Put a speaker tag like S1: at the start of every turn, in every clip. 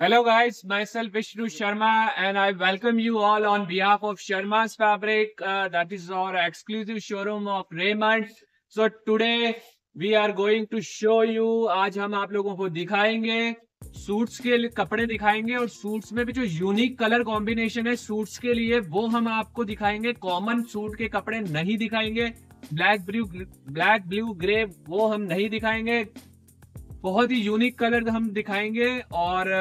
S1: Hello guys myself Vishnu Sharma and I welcome you all on behalf of Sharma fabric that is our exclusive showroom of Raymond so today we are going to show you आज हम आप लोगों को दिखाएँगे suits के कपड़े दिखाएँगे और सूट्स में भी जो यूनिक कलर कॉम्बिनेशन है सूट्स के लिए वो हम आपको दिखाएँगे। कॉमन सूट के कपड़े नहीं दिखाएँगे। Black blue black blue grey वो हम नहीं दिखाएँगे। बहुत ही यूनिक कलर हम दिखाएँगे और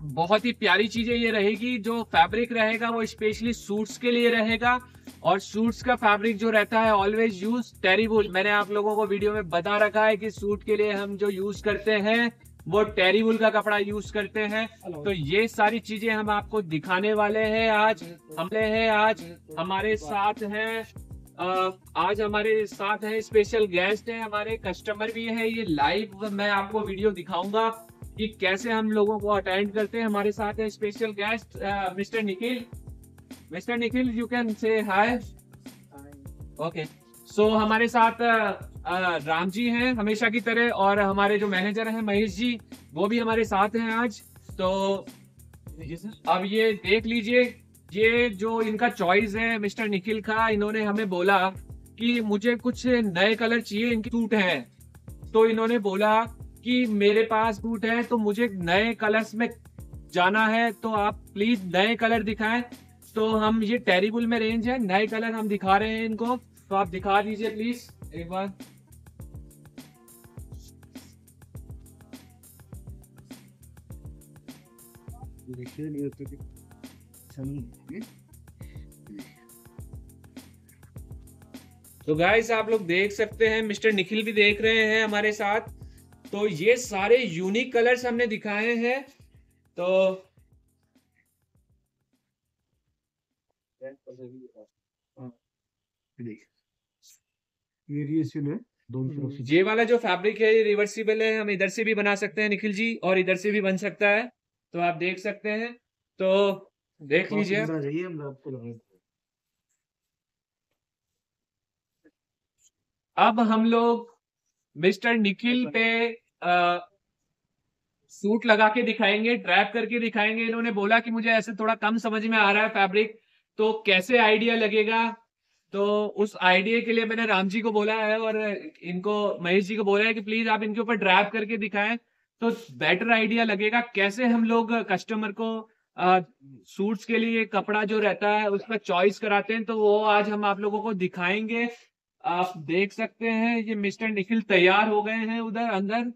S1: बहुत ही प्यारी चीज़ें ये रहेगी जो फैब्रिक रहेगा वो स्पेशली सूट्स के लिए रहेगा। और सूट्स का फैब्रिक जो रहता है ऑलवेज यूज़ टेरीबुल मैंने आप लोगों को वीडियो में बता रखा है कि सूट के लिए हम जो यूज़ करते हैं वो टेरीबुल का कपड़ा यूज़ करते हैं। तो ये सारी चीज़ें हम आपको दिखाने वाले हैं आज। हमले हैं आज। हमारे साथ हैं आज हमारे साथ है स्पेशल गेस्ट है हमारे कस्टमर भी है। ये लाइव मैं आपको वीडियो दिखाऊँगा। कि कैसे हम लोगों को अटेंड करते हैं हमारे साथ है special guest mister Nikhil mister Nikhil you can say hi okay सो हमारे साथ uh, राम जी हैं हमेशा की तरह और हमारे जो मैनेजर हैं महेश जी वो भी हमारे साथ हैं आज. तो अब ये देख लीजिए ये जो इनका चॉइस है मिस्टर निखिल का इन्होंने हमें बोला कि मुझे कुछ नए कलर चाहिए इनके सूट हैं. तो इन्होंने बोला कि मेरे पास बूट है तो मुझे नए कलर्स में जाना है तो आप प्लीज़ नए कलर दिखाएँ। तो हम ये टेरिबुल में रेंज है नए कलर हम दिखा रहे हैं इनको। तो आप दिखा दीजिए प्लीज़ एक बार। तो गाइस आप लोग देख सकते हैं मिस्टर निखिल भी देख रहे हैं हमारे साथ। तो ये सारे यूनिक कलर्स हमने दिखाए हैं। तो ये वाला जो फैब्रिक है ये रिवर्सिबल है हम इधर से भी बना सकते हैं निखिल जी और इधर से भी बन सकता है। तो आप देख सकते हैं। तो देख लीजिए। अब हम लोग मिस्टर निखिल पे आ, सूट लगा के दिखाएँगे ड्रैप करके दिखाएँगे। इन्होंने बोला कि मुझे ऐसे थोड़ा कम समझ में आ रहा है फैब्रिक तो कैसे आइडिया लगेगा? तो उस आइडिया के लिए मैंने राम जी को बोला है और इनको महेश जी को बोला है कि प्लीज़ आप इनके ऊपर ड्रैप करके दिखाएँ। तो बेटर आइडिया लगेगा कैसे हम लोग कस्टमर को सूट्स के लिए कपड़ा जो रहता है उसका चॉइस कराते हैं तो वो आज हम आप लोगों को दिखाएँगे। आप देख सकते हैं ये मिस्टर निखिल तैयार हो गए हैं उधर अंदर।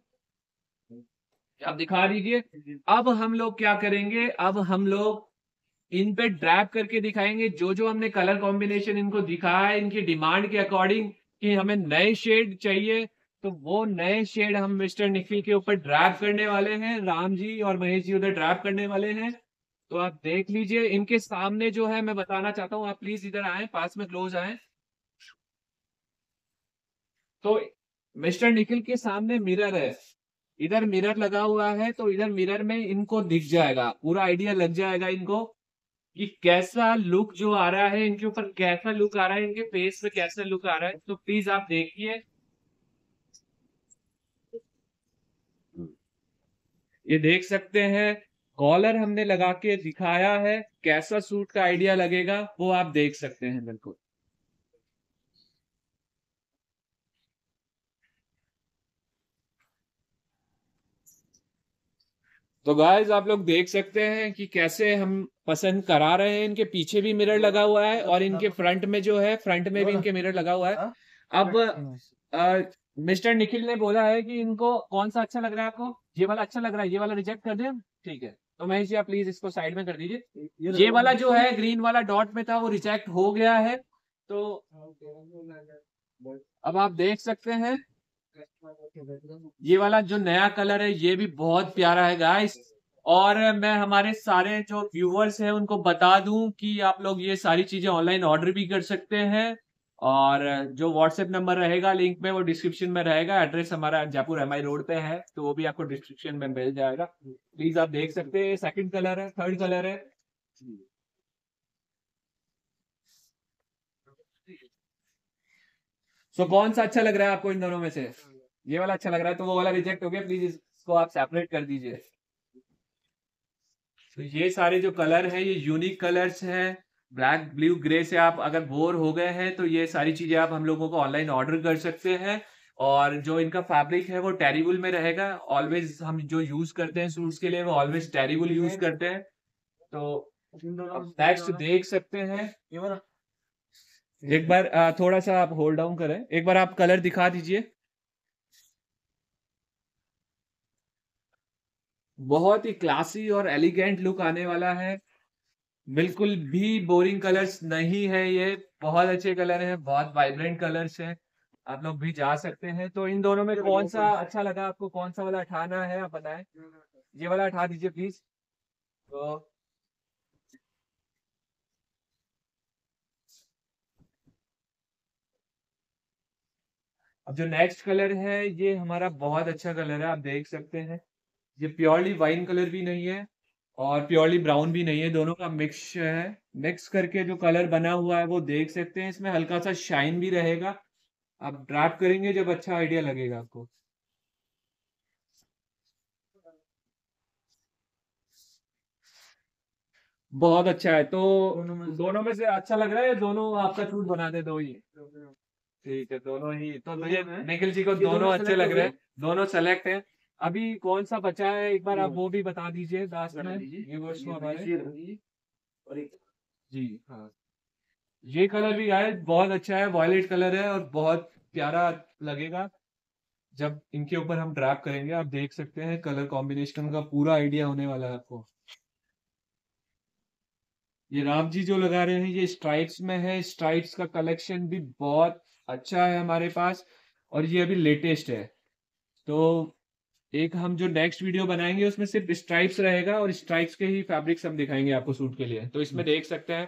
S1: आप दिखा दीजिए। अब हम लोग क्या करेंगे? अब हम लोग इन पे ड्रैप करके दिखाएँगे। जो जो हमने कलर कॉम्बिनेशन इनको दिखाया है इनकी डिमांड के अकॉर्डिंग कि हमें नए शेड चाहिए तो वो नए शेड हम मिस्टर निखिल के ऊपर ड्रैप करने वाले हैं, राम जी और महेश जी उधर ड्रैप करने वाले हैं। तो आप देख लीजिए, इनके सामने जो है, मैं बताना चाहता हूँ, आप प्लीज़ इधर आए, पास में क्लोज आए। तो मिस्टर निखिल के सामने मिरर है। इधर मिरर लगा हुआ है तो इधर मिरर में इनको दिख जाएगा। पूरा आइडिया लग जाएगा इनको कि कैसा लुक जो आ रहा है इनके ऊपर, कैसा लुक आ रहा है, इनके फेस पे कैसा लुक आ रहा है। तो प्लीज़ आप देखिए। ये देख सकते हैं कॉलर हमने लगा के दिखाया है, कैसा सूट का आइडिया लगेगा, वो आप देख सकते हैं, बिल्कुल। तो गाइस आप लोग देख सकते हैं कि कैसे हम पसंद करा रहे हैं। इनके पीछे भी मिरर लगा हुआ है और इनके फ्रंट में जो है फ्रंट में भी इनके मिरर लगा हुआ है। हाँ? अब मिस्टर निखिल ने बोला है कि इनको कौन सा अच्छा लग रहा है आपको? ये वाला अच्छा लग रहा है ये वाला रिजेक्ट कर दे। ठीक है। तो महेश जी आप प्लीज़ इसको साइड में कर दीजिए। ये वाला जो है ग्रीन वाला डॉट में था वो रिजेक्ट हो गया है। तो अब आप देख सकते हैं ये वाला जो नया कलर है, ये भी बहुत प्यारा है गाइस और मैं हमारे सारे जो व्यूवर्स हैं, उनको बता दूँ कि आप लोग ये सारी चीज़ें ऑनलाइन ऑर्डर भी कर सकते हैं. और जो व्हाट्सएप नंबर रहेगा लिंक में वो डिस्क्रिप्शन में रहेगा. एड्रेस हमारा जयपुर एमआई रोड पे है तो वो भी आपको डिस्क्रिप्शन में मिल जाएगा. प्लीज़ आप देख सकते हैं सेकंड कलर है थर्ड कलर है. सो so, कौन सा अच्छा लग रहा है आपको इन दोनों में से? ये वाला अच्छा लग रहा है तो वो वाला रिजेक्ट हो गया प्लीज़ इसको आप सेपरेट कर दीजिए। तो ये सारे जो कलर हैं ये यूनिक कलर्स हैं। ब्लैक ब्लू ग्रे से आप अगर बोर हो गए हैं तो ये सारी चीज़ें आप हम लोगों को ऑनलाइन ऑर्डर कर सकते हैं। और जो इनका फैब्रिक है वो टेरिबल में रहेगा। ऑलवेज हम जो यूज़ करते हैं सूट्स के लिए वो ऑलवेज टेरिबल यूज़ करते हैं। तो नेक्स्ट देख सकते हैं। एक बार थोड़ा सा आप होल्ड डाउन करें। एक बार आप कलर दिखा दीजिए। बहुत ही क्लासी और एलिगेंट लुक आने वाला है। बिल्कुल भी बोरिंग कलर्स नहीं है ये। बहुत अच्छे कलर हैं, बहुत वाइब्रेंट कलर्स हैं। आप लोग भी जा सकते हैं। तो इन दोनों में कौन सा अच्छा लगा आपको? कौन सा वाला उठाना है? आप बताएँ। ये वाला उठा दीजिए प्लीज़ तो अब जो नेक्स्ट कलर है ये हमारा बहुत अच्छा कलर है आप देख सकते हैं। ये प्योरली वाइन कलर भी नहीं है और प्योरली ब्राउन भी नहीं है दोनों का मिक्स है। मिक्स करके जो कलर बना हुआ है वो देख सकते हैं। इसमें हल्का सा शाइन भी रहेगा। आप ड्राफ्ट करेंगे जब अच्छा आइडिया लगेगा आपको। बहुत अच्छा है। तो दोनों में से अच्छा लग रहा है दोनों आपका छूट बना दे दो ही ठीक है दोनों ही तो मुझे निखिल जी को दोनों अच्छे लग रहे हैं। दोनों सेलेक्ट है। अभी कौन सा बचा है? एक बार आप वो भी बता दीजिए लास्ट में। जी हाँ। ये कलर भी आए बहुत अच्छा है वॉयलेट कलर है और बहुत प्यारा लगेगा। जब इनके ऊपर हम ड्रैप करेंगे आप देख सकते हैं कलर कॉम्बिनेशन का पूरा आइडिया होने वाला है आपको। ये राम जी जो लगा रहे हैं ये स्ट्राइप्स में है। स्ट्राइप्स का कलेक्शन भी बहुत अच्छा है हमारे पास और ये अभी लेटेस्ट है। तो एक हम जो नेक्स्ट वीडियो बनाएँगे उसमें सिर्फ़ स्ट्राइप्स रहेगा और स्ट्राइप्स के ही फैब्रिक्स हम दिखाएँगे आपको सूट के लिए। तो इसमें देख सकते हैं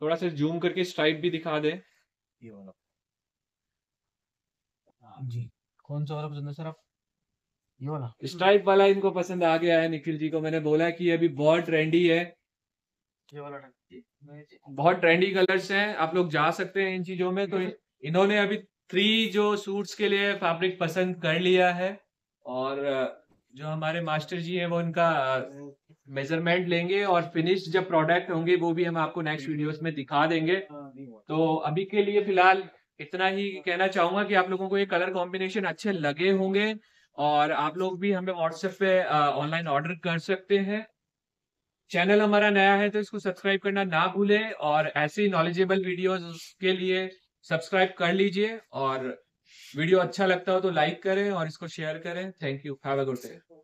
S1: थोड़ा सा जूम करके स्ट्राइप भी दिखा दे। ये वाला।
S2: जी। कौन सा वाला पसंद है सर आप? ये वाला।
S1: स्ट्राइप वाला इनको पसंद आ गया है निखिल जी को मैंने बोला कि अभी बहुत ट्रेंडी है।
S2: ये वाला
S1: बहुत ट्रेंडी कलर्स हैं आप लोग जा सकते हैं इन चीज़ों में तो इन्होंने अभी थ्री जो सूट्स के लिए फैब्रिक पसंद कर लिया है और जो हमारे मास्टर जी हैं, वो उनका मेज़रमेंट लेंगे और फिनिश जब प्रोडक्ट होंगे, वो भी हम आपको नेक्स्ट वीडियोस में दिखा देंगे। तो अभी के लिए फ़िलहाल इतना ही कहना चाहूँगा कि आप लोगों को ये कलर कॉम्बिनेशन अच्छे लगे होंगे और आप लोग भी हमें व्हाट्सएप पे ऑनलाइन ऑर्डर कर सकते हैं। चैनल हमारा नया है तो इसको सब्सक्राइब करना ना भूलें और ऐसे नॉलेजेबल वीडियोस के लिए सब्सक्राइब कर लीजिए और वीडियो अच्छा लगता हो तो लाइक करें और इसको शेयर करें। Thank you. Have a good day.